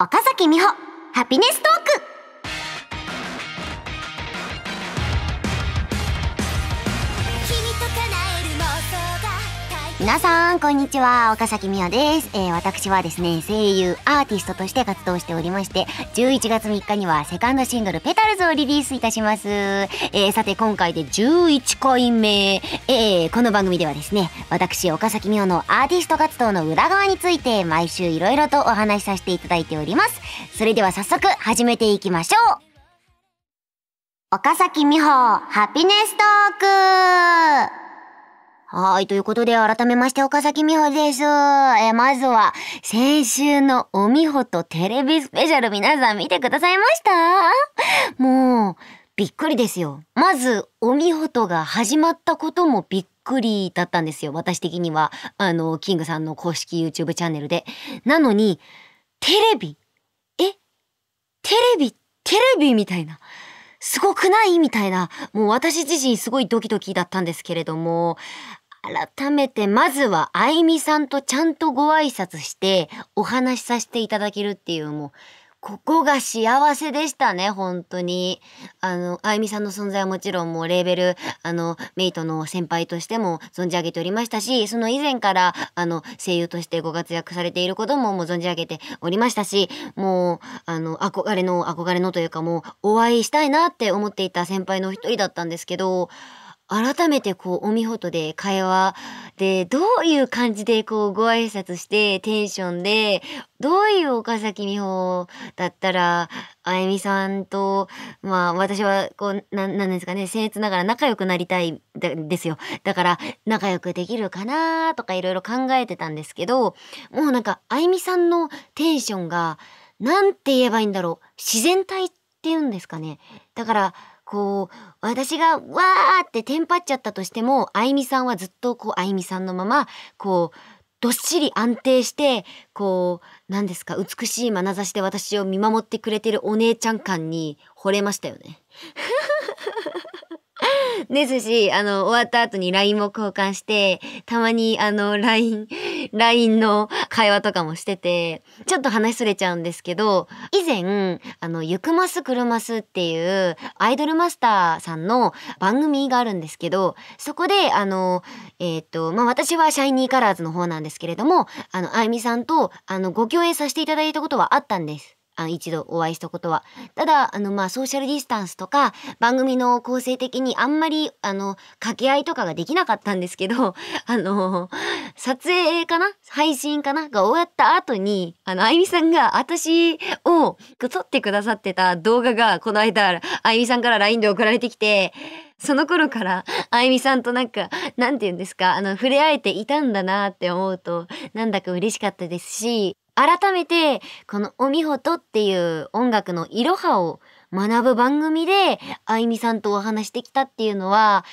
岡崎美穂ハピネストーク。皆さんこんにちは。岡崎美穂です、えー、私はですね声優アーティストとして活動しておりまして11月3日にはセカンドシングルペタルズをリリースいたします、えー、さて今回で11回目、えー、この番組ではですね私岡崎美穂のアーティスト活動の裏側について毎週いろいろとお話しさせていただいております。それでは早速始めていきましょう。岡崎美穂ハピネストーク。はい。ということで、改めまして、岡崎美穂です。えまずは、先週のおみほとテレビスペシャル皆さん見てくださいましたもう、びっくりですよ。まず、おみほとが始まったこともびっくりだったんですよ。私的には。あの、キングさんの公式 YouTube チャンネルで。なのに、テレビ？え？テレビ？テレビみたいな。すごくない？みたいな。もう私自身すごいドキドキだったんですけれども、改めてまずはあいみさんとちゃんとご挨拶してお話しさせていただけるっていうもうここが幸せでしたね、本当に。あの、あいみさんの存在はもちろんもうレーベル、あの、メイトの先輩としても存じ上げておりましたし、その以前から、あの、声優としてご活躍されていることももう存じ上げておりましたし、もう、あの、憧れの、憧れのというかもう、お会いしたいなって思っていた先輩の一人だったんですけど、改めてこうお見事で会話でどういう感じでこうご挨拶してテンションでどういう岡崎美穂だったらあゆみさんとまあ私はこうななんですかね僭越ながら仲良くなりたいですよ。だから仲良くできるかなとかいろいろ考えてたんですけどもうなんかあゆみさんのテンションがなんて言えばいいんだろう。自然体っていうんですかね。だからこう、私がわーってテンパっちゃったとしても、あいみさんはずっとこう、あいみさんのまま、こう、どっしり安定して、こう、何ですか、美しい眼差しで私を見守ってくれてるお姉ちゃん感に惚れましたよね。ですし、あの、終わった後に LINE も交換して、たまにあの、LINE、LINE の会話とかもしてて、ちょっと話それちゃうんですけど、以前、あの、ゆくますくるますっていうアイドルマスターさんの番組があるんですけど、そこで、あの、えっ、と、まあ、私はシャイニーカラーズの方なんですけれども、あの、あゆみさんと、あの、ご共演させていただいたことはあったんです。あ一度お会いしたことは。ただ、あの、まあ、ソーシャルディスタンスとか、番組の構成的にあんまり、あの、掛け合いとかができなかったんですけど、あの、撮影かな？配信かな？が終わった後に、あの、あゆみさんが私を撮ってくださってた動画が、この間、あゆみさんから LINE で送られてきて、その頃から、あゆみさんとなんか、なんて言うんですか、あの、触れ合えていたんだなって思うと、なんだか嬉しかったですし、改めて、このおみほとっていう音楽のいろはを学ぶ番組で、あいみさんとお話してきたっていうのは、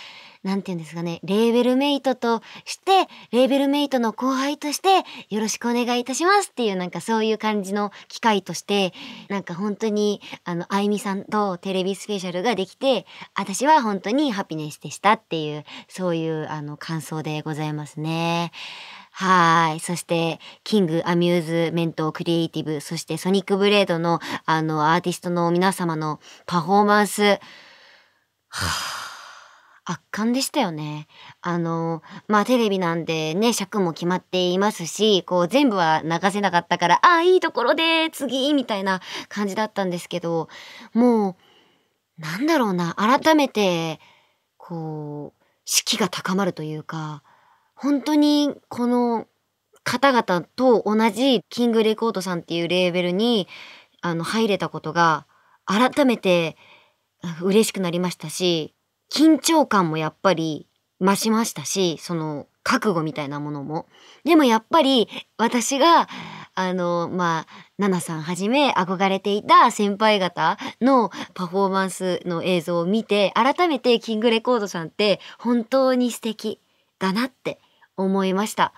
なんて言うんですかね、レーベルメイトとして、レーベルメイトの後輩として、よろしくお願いいたしますっていうなんかそういう感じの機会として、なんか本当に、あの、あいみさんとテレビスペシャルができて、私は本当にハピネスでしたっていう、そういうあの感想でございますね。はい。そして、キングアミューズメントクリエイティブ、そしてソニックブレードのあのアーティストの皆様のパフォーマンス、はあ、圧巻でしたよね。あの、まあテレビなんでね、尺も決まっていますし、こう全部は流せなかったから、ああ、いいところで次みたいな感じだったんですけど、もう、なんだろうな、改めて、こう、士気が高まるというか、本当にこの方々と同じキングレコードさんっていうレーベルにあの入れたことが改めて嬉しくなりましたし緊張感もやっぱり増しましたしその覚悟みたいなものも。でもやっぱり私があのまあナナさんはじめ憧れていた先輩方のパフォーマンスの映像を見て改めてキングレコードさんって本当に素敵だなって思いました。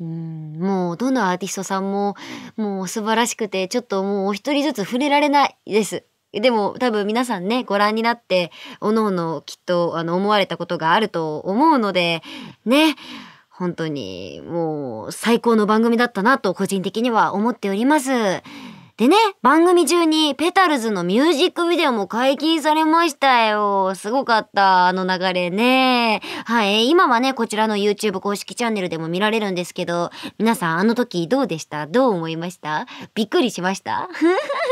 うんもうどのアーティストさんももう素晴らしくてちょっともうお一人ずつ触れられないです。でも多分皆さんねご覧になっておのおのきっとあの思われたことがあると思うのでね本当にもう最高の番組だったなと個人的には思っております。でね、番組中にペタルズのミュージックビデオも解禁されましたよ。すごかった、あの流れね。はい、今はね、こちらの YouTube 公式チャンネルでも見られるんですけど、皆さんあの時どうでした？どう思いました？びっくりしました？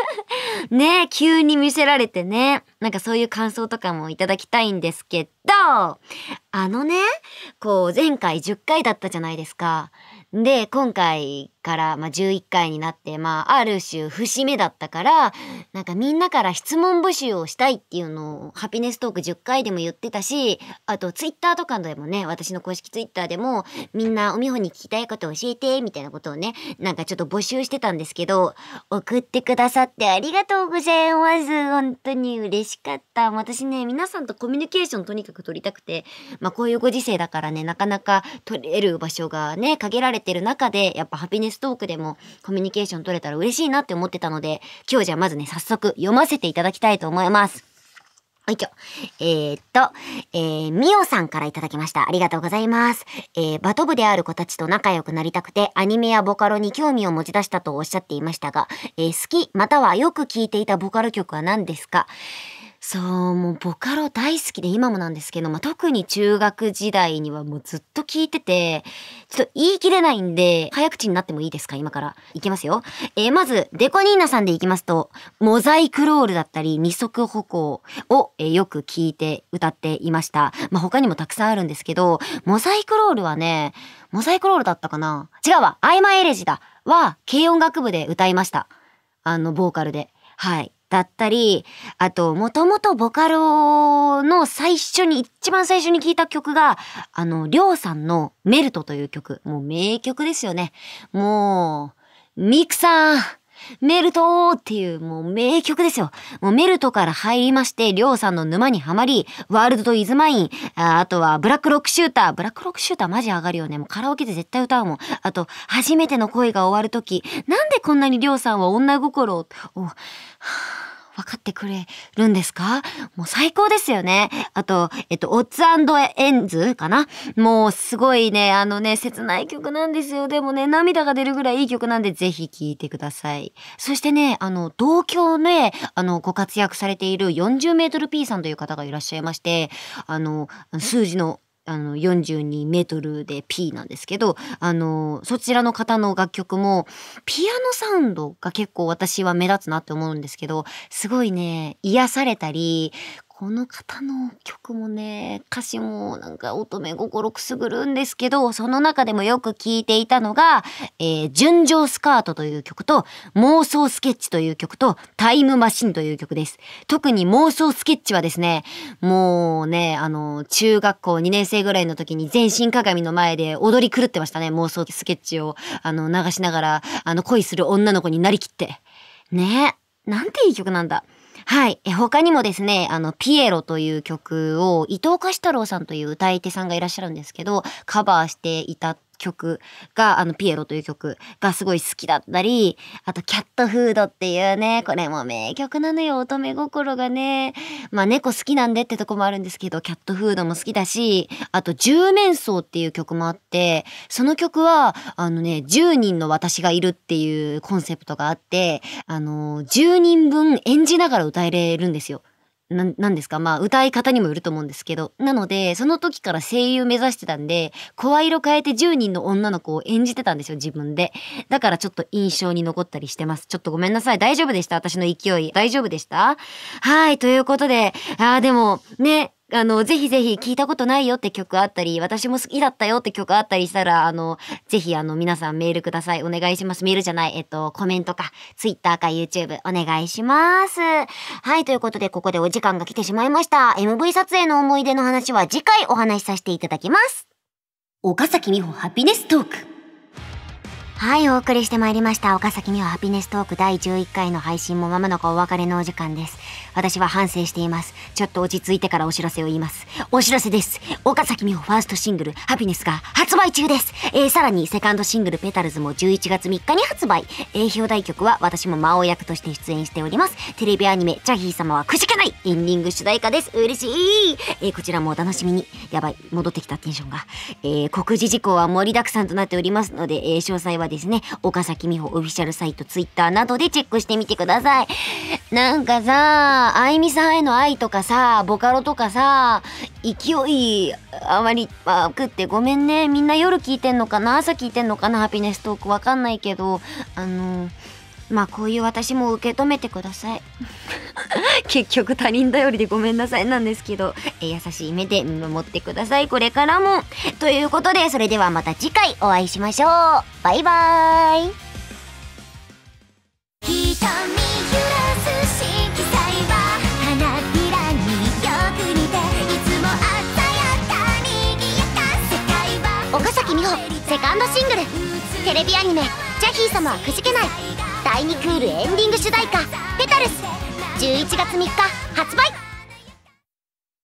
ね急に見せられてね。なんかそういう感想とかもいただきたいんですけどど、あのね、こう前回10回だったじゃないですか。で、今回から、まあ、11回になって、まあ、ある種節目だったから、なんかみんなから質問募集をしたいっていうのを、ハピネストーク10回でも言ってたし、あと、ツイッターとかでもね、私の公式ツイッターでも、みんなおみほに聞きたいこと教えて、みたいなことをね、なんかちょっと募集してたんですけど、送ってくださってありがとうございます。本当に嬉しかった。私ね、皆さんとコミュニケーションとにかく取りたくて、まあ、こういうご時世だからね、なかなか取れる場所がね、限られてる中で、やっぱハピネストークでもコミュニケーション取れたら嬉しいなって思ってたので、今日じゃあまずね、早速読ませていただきたいと思います。はい、今日。えー、っと、えー、みおさんからいただきました。ありがとうございます。えー、バト部である子たちと仲良くなりたくて、アニメやボカロに興味を持ち出したとおっしゃっていましたが、えー、好き、またはよく聴いていたボカロ曲は何ですか？そう、もうボカロ大好きで今もなんですけど、まあ、特に中学時代にはもうずっと聞いてて、ちょっと言い切れないんで、早口になってもいいですか？今から。いきますよ。えー、まず、デコニーナさんでいきますと、モザイクロールだったり、二足歩行を、えー、よく聞いて歌っていました。まあ、他にもたくさんあるんですけど、モザイクロールはね、モザイクロールだったかな？違うわアイマエレジだは、軽音楽部で歌いました。あの、ボーカルで。はい。だったり、あと、もともとボカロの最初に、一番最初に聴いた曲が、あの、りょうさんのメルトという曲。もう名曲ですよね。もう、ミクさんメルトっていうもう名曲ですよ。もうメルトから入りまして、りょうさんの沼にはまり、ワールドとイズマイン、ああとはブラックロックシューター。ブラックロックシューターマジ上がるよね。もうカラオケで絶対歌うもん。あと、初めての恋が終わるとき、なんでこんなにりょうさんは女心を、はぁ分かってくれるんですか？もう最高ですよね。あと、えっと、オッズエンズかな？もうすごいね、あのね、切ない曲なんですよ。でもね、涙が出るぐらいいい曲なんで、ぜひ聴いてください。そしてね、あの、同郷ね、あの、ご活躍されている40メートル P さんという方がいらっしゃいまして、あの、数字のあの42メートルで P なんですけど、あの、そちらの方の楽曲も、ピアノサウンドが結構私は目立つなって思うんですけど、すごいね、癒されたり、この方の曲もね、歌詞もなんか乙女心くすぐるんですけど、その中でもよく聴いていたのが、えー、純情スカートという曲と、妄想スケッチという曲と、タイムマシンという曲です。特に妄想スケッチはですね、もうね、あの、中学校2年生ぐらいの時に全身鏡の前で踊り狂ってましたね、妄想スケッチを、あの、流しながら、あの、恋する女の子になりきって。ねなんていい曲なんだ。はい。他にもですね、あの、ピエロという曲を伊藤貸太郎さんという歌い手さんがいらっしゃるんですけど、カバーしていた曲が、あの、ピエロという曲がすごい好きだったり、あと、キャットフードっていうね、これも名曲なのよ、乙女心がね。まあ、猫好きなんでってとこもあるんですけど、キャットフードも好きだし、あと、十面相っていう曲もあって、その曲は、あのね、10人の私がいるっていうコンセプトがあって、あの、10人分演じながら歌えれるんですよ。な、なんですか？まあ歌い方にもよると思うんですけど。なので、その時から声優目指してたんで、声色変えて10人の女の子を演じてたんですよ、自分で。だからちょっと印象に残ったりしてます。ちょっとごめんなさい。大丈夫でした？私の勢い。大丈夫でした？はい、ということで、ああ、でも、ね、あの、ぜひぜひ聞いたことないよって曲あったり、私も好きだったよって曲あったりしたら、あの、ぜひあの、皆さんメールください。お願いします。メールじゃない、えっと、コメントか、Twitter か YouTube お願いします。はい、ということで、ここでお時間が来てしまいました。MV 撮影の思い出の話は次回お話しさせていただきます。岡崎美穂ハピネストーク。はい、お送りしてまいりました。岡崎美穂ハピネストーク第11回の配信もまもなくお別れのお時間です。私は反省しています。ちょっと落ち着いてからお知らせを言います。お知らせです。岡崎美穂ファーストシングル、ハピネスが発売中です。えー、さらに、セカンドシングル、ペタルズも11月3日に発売。えー、表題曲は私も魔王役として出演しております。テレビアニメ、チャヒー様はくじけないエンディング主題歌です。嬉しいえー、こちらもお楽しみに。やばい、戻ってきたテンションが。えー、告示事項は盛りだくさんとなっておりますので、え、詳細はですね、岡崎美穂オフィシャルサイト、ツイッターなどでチェックしてみてください。なんかさ、あいみさんへの愛とかさ、ボカロとかさ、勢いあまり、まあ、食ってごめんね。みんな夜聞いてんのかな？朝聞いてんのかな？ハピネストークわかんないけど、あのまあこういう私も受け止めてください。結局他人頼りでごめんなさいなんですけど、え優しい目で見守ってください。これからも。ということで、それではまた次回お会いしましょう。バイバーイ。岡崎美穂セカンドシングルテレビアニメ「ジャヒー様はくじけない」第2クールエンディング主題歌「ペタルス」11月3日発売